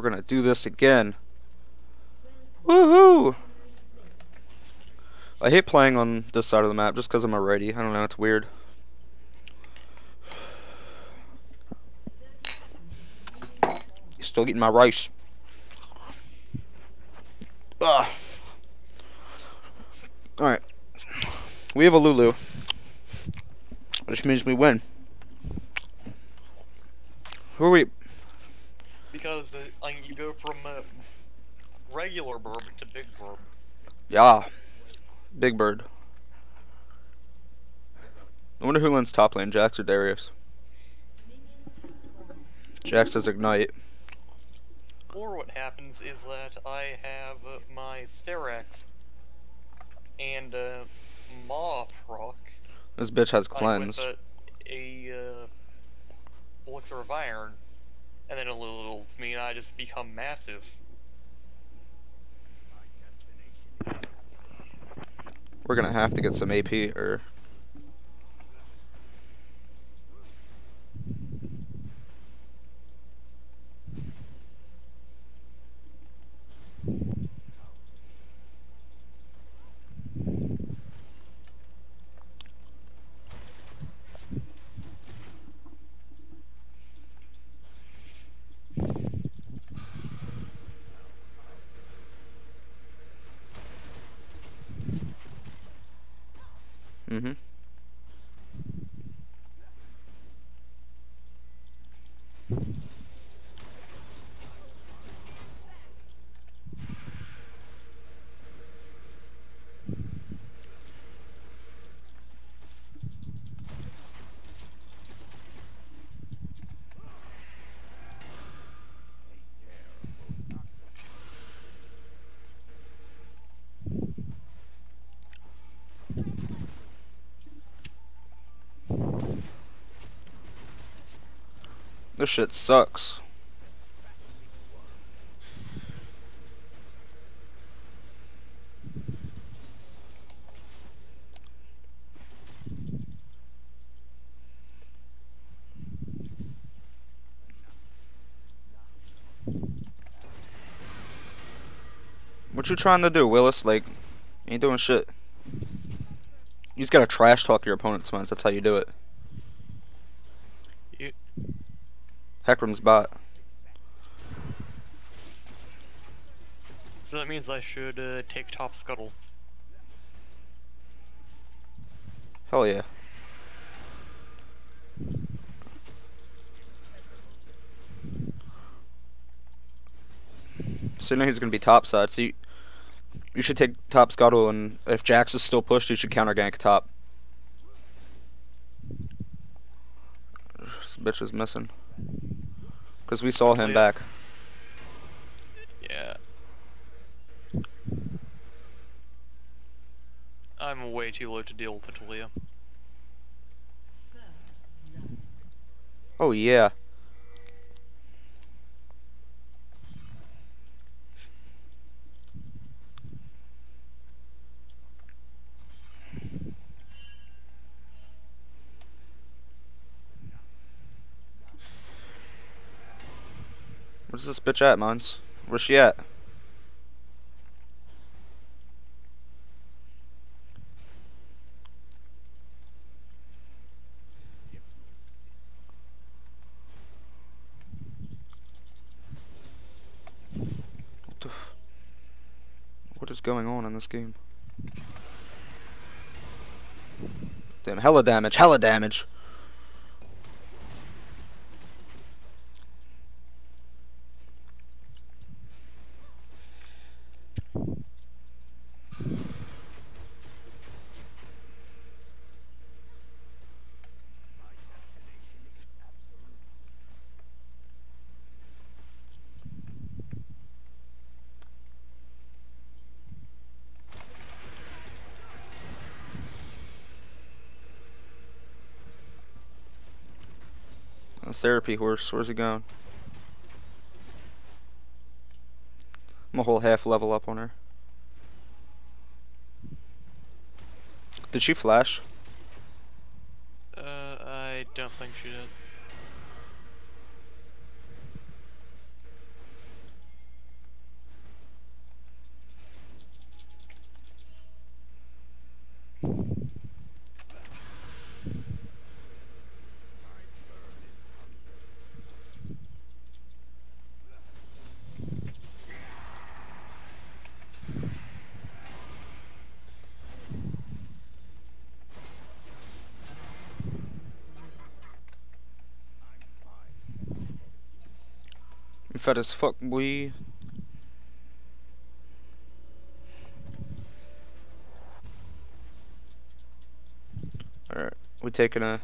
We're gonna do this again. Woohoo! I hate playing on this side of the map just because I'm a righty. I don't know, it's weird. Still getting my rice. Ugh. Alright. We have a Lulu. Which means we win. Who are we? You go from uh, regular bird to big bird. Yeah. Big Bird. I wonder who wins top lane, Jax or Darius? Jax does Ignite. Or what happens is that I have my Sterak's and uh, Maw proc. This bitch has Cleanse. a, a uh, Elixir of Iron, and then a little to me, and I just become massive. We're gonna have to get some AP, or... Mm-hmm. This shit sucks. What you trying to do, Willis? Like, ain't doing shit. You just gotta trash talk your opponent's minds. That's how you do it. You- Hecarim's bot. So that means I should uh, take top scuttle. Hell yeah. So now he's gonna be top side. So you, you should take top scuttle, and if Jax is still pushed, you should counter gank top. This bitch is missing. Cause we saw him oh, Yeah. back. Yeah. I'm way too low to deal with Taliyah. Oh yeah. Where's this bitch at, Mons? Where's she at? What What is going on in this game? Damn, hella damage, hella damage. A therapy horse, where's he going? I'm a whole half level up on her. Did she flash? Uh, I don't think she did. Fat as fuck, boy. Alright, we taking a.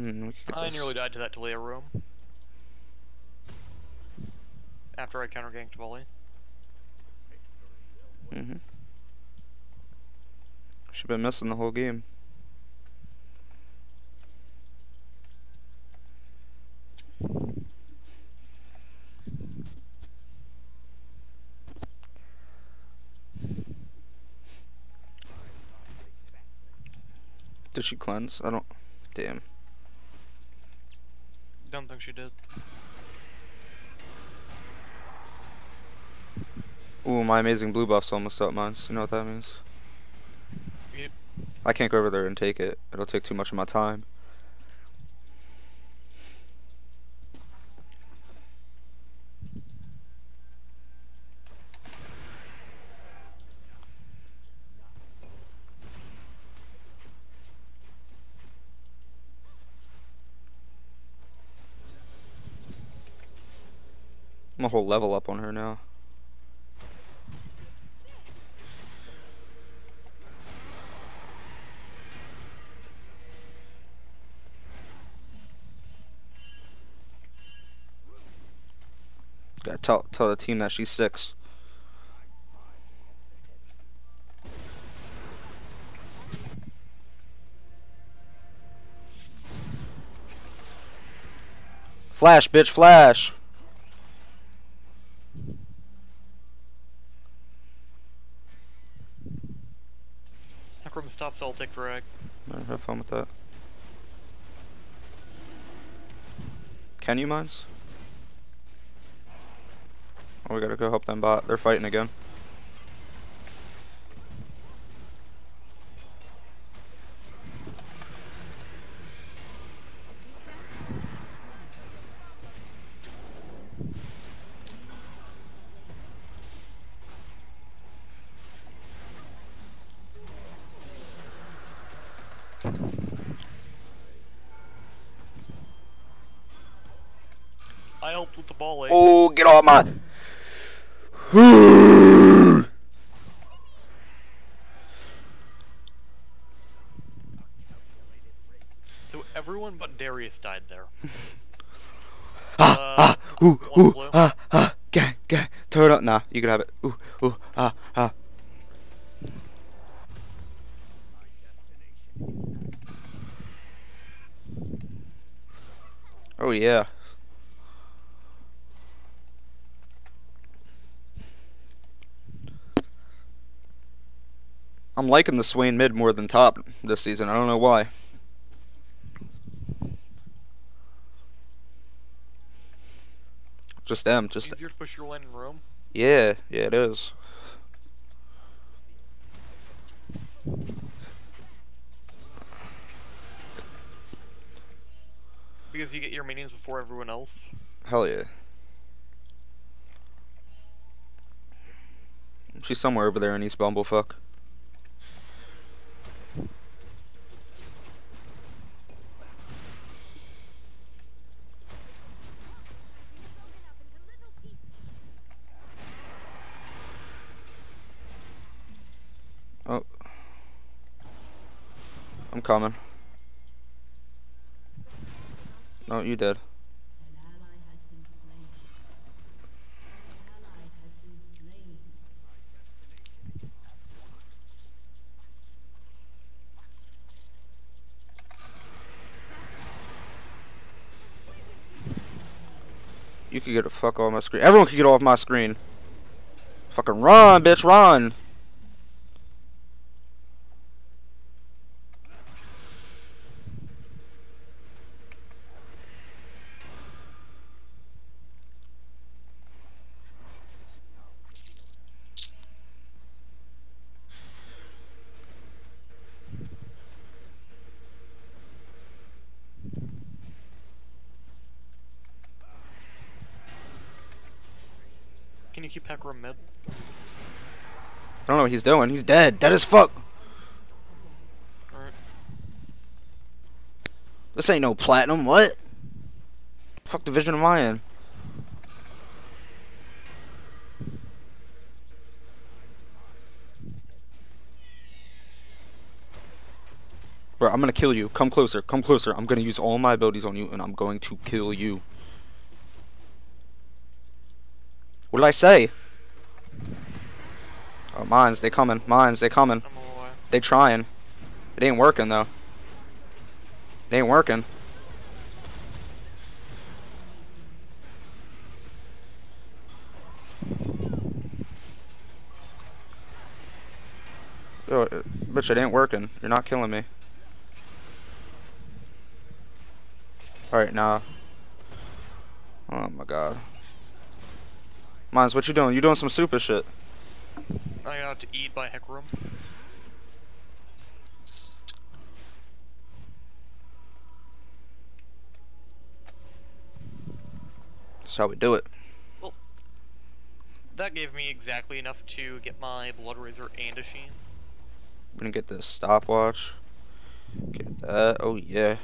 Mm, we could get I this. nearly died to that Taliyah room. After I counter ganked volley. Mm-hmm. Should been missing the whole game. Did she cleanse? I don't. Damn. Don't think she did. Ooh, my amazing blue buff's almost up, mine. You know what that means? Yep. I can't go over there and take it. It'll take too much of my time. I'm a whole level up on her now. Gotta tell tell the team that she's six. Flash, bitch, flash. Hecarim stop Celtic drag. Alright, have fun with that. Can you mines? Oh, we gotta go help them bot. They're fighting again. I helped with the ball aid. Oh, get off my. So everyone but Darius died there. ah, ah, ooh, one ooh, blue. ah, ah, gang, gang, turn up. Nah, you can have it. Ooh, ooh, ah, ah. Oh yeah. I'm liking the Swain mid more than top this season. I don't know why. Just them, just Easier to push your lane in room. yeah, yeah, it is. Because you get your minions before everyone else. Hell yeah. She's somewhere over there in East Bumblefuck. Oh. I'm coming. No, you did. You could get the fuck off my screen. Everyone could get off my screen. Fucking run, bitch, run. sneaky mid? I don't know what he's doing. He's dead. Dead as fuck. This ain't no platinum. What? Fuck vision of my in? Bro, I'm gonna kill you. Come closer. Come closer. I'm gonna use all my abilities on you, and I'm going to kill you. What did I say? Oh, mines. They coming. Mines. They coming. They trying. It ain't working though. It ain't working. Yo, uh, bitch, it ain't working. You're not killing me. Alright, now. Oh my god. Mines, what you doing? You doing some super shit. I got to eat by Hecarim. That's how we do it. That gave me exactly enough to get my Blood Razor and a Sheen. I'm gonna get this stopwatch. Get that. Oh yeah.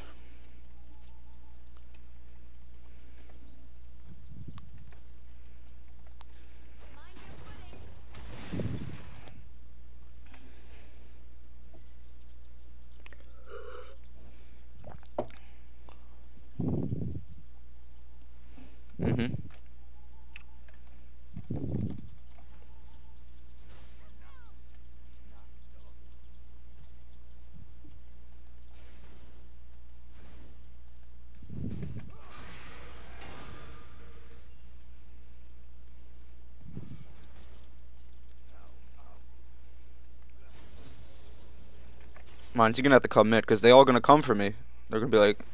Mine's you're gonna have to come mid because they all gonna come for me. They're gonna be like,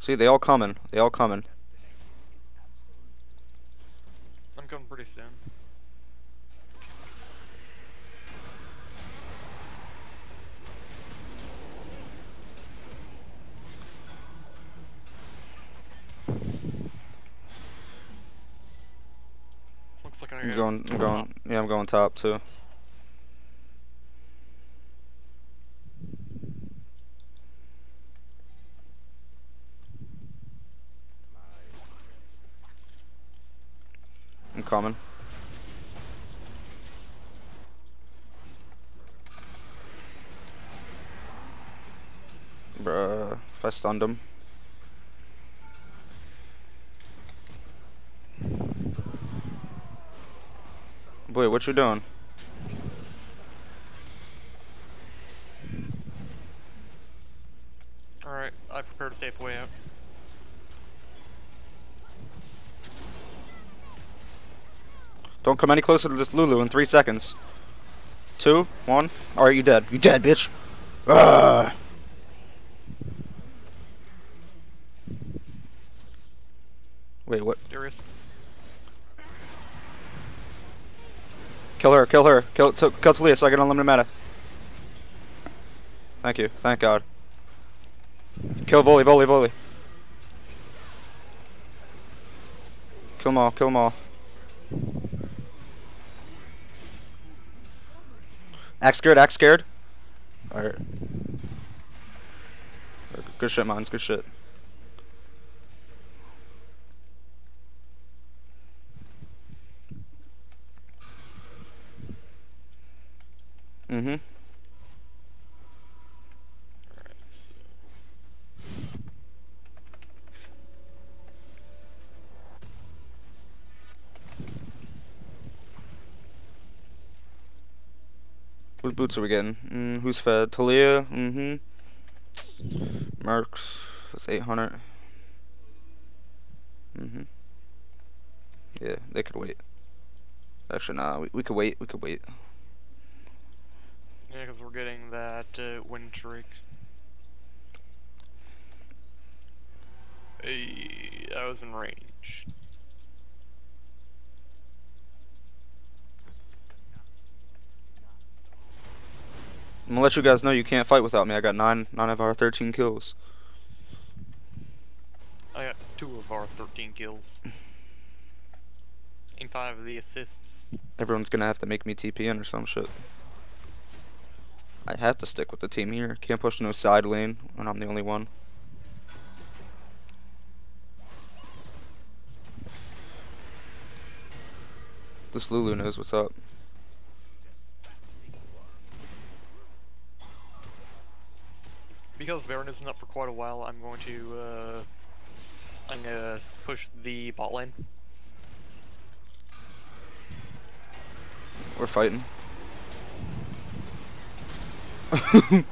see, they all coming. They all coming. I'm going. I'm going. Yeah, I'm going top too. I'm coming. Bruh, if I stunned him. Boy, what you doing? Alright, I prepared a safe way out. Don't come any closer to this Lulu in three seconds. Two, one. Alright, you dead. You dead, bitch. Wait, what? Darius. Kill her, kill her. Kill, t kill Taliyah so I get unlimited mana. Thank you, thank God. Kill volley, volley, volley. Kill them all, kill them all. Act scared, act scared. Alright. Good shit, mines, good shit. Boots are we getting? Mm, who's fed? Taliyah? Mm-hmm. Mercs. That's 800. Mm-hmm. Yeah, they could wait. Actually, nah, we, we could wait. We could wait. Yeah, because we're getting that uh, wind streak. Hey, I was in range. I'm gonna let you guys know you can't fight without me. I got nine, nine of our 13 kills. I got two of our 13 kills. And five of the assists. Everyone's gonna have to make me TP in or some shit. I have to stick with the team here. Can't push no side lane when I'm the only one. This Lulu knows what's up. Because Baron isn't up for quite a while, I'm going to, uh... I'm gonna push the bot lane. We're fighting.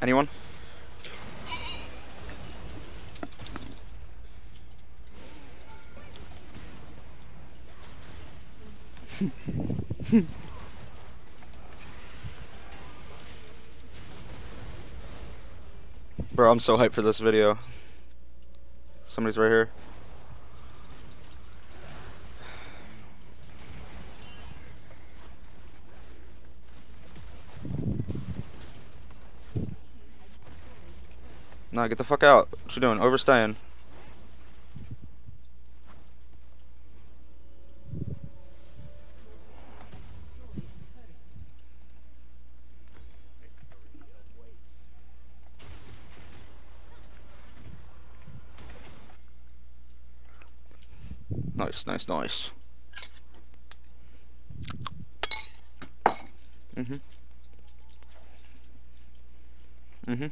Anyone? Bro, I'm so hyped for this video. Somebody's right here. Nah, get the fuck out. What you doing? Overstaying. Nice, nice, nice. Mhm. Mhm.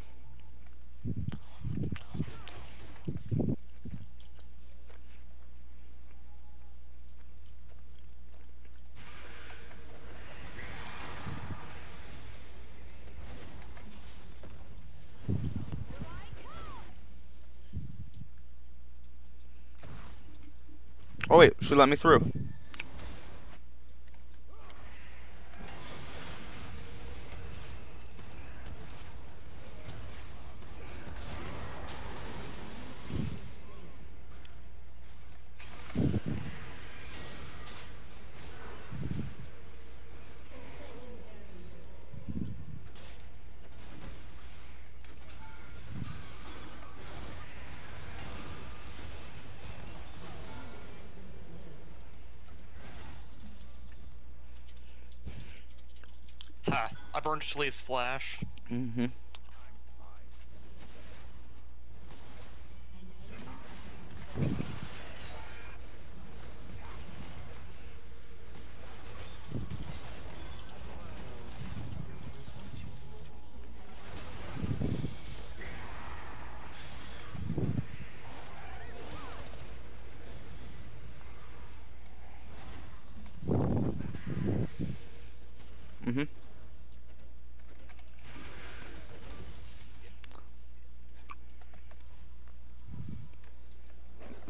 She let me through. Burned Shalee's flash. Mhm.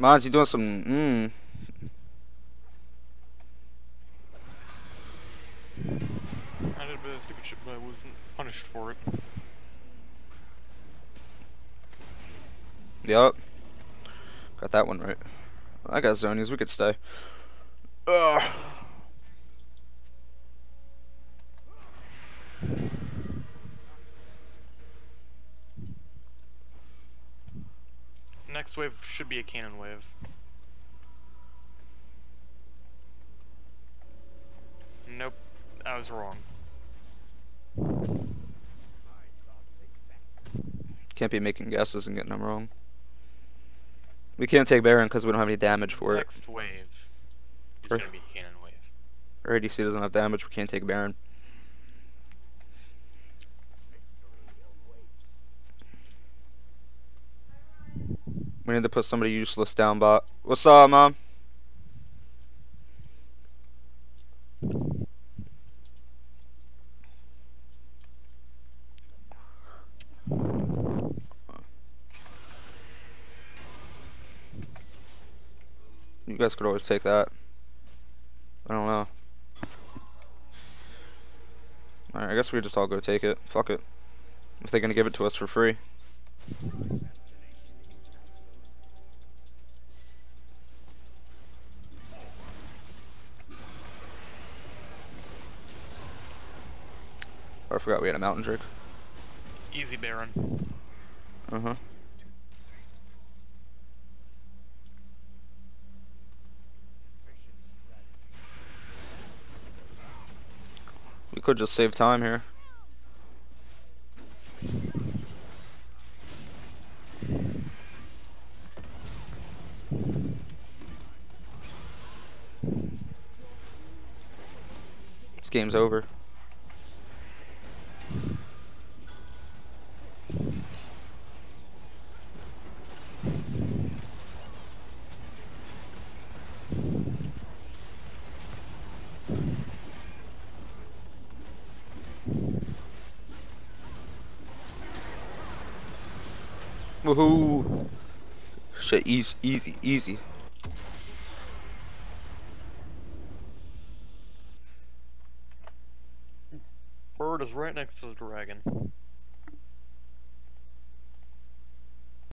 Maz, you doing some mmm. I did a bit of stupid shit, but I wasn't punished for it. Yup. Got that one right. I got Zhonya's, we could stay. Ugh. Next wave should be a cannon wave. Nope, I was wrong. Can't be making guesses and getting them wrong. We can't take Baron because we don't have any damage for it. Next wave is gonna be a cannon wave. Our ADC doesn't have damage, we can't take Baron. Need to put somebody useless down bot. What's up, mom? You guys could always take that. I don't know. Alright, I guess we just all go take it. Fuck it. If they're gonna give it to us for free. Forgot we had a mountain drake. Easy Baron. Uh huh. We could just save time here. This game's over. Woohoo! Shit, easy, easy, easy. Bird is right next to the dragon.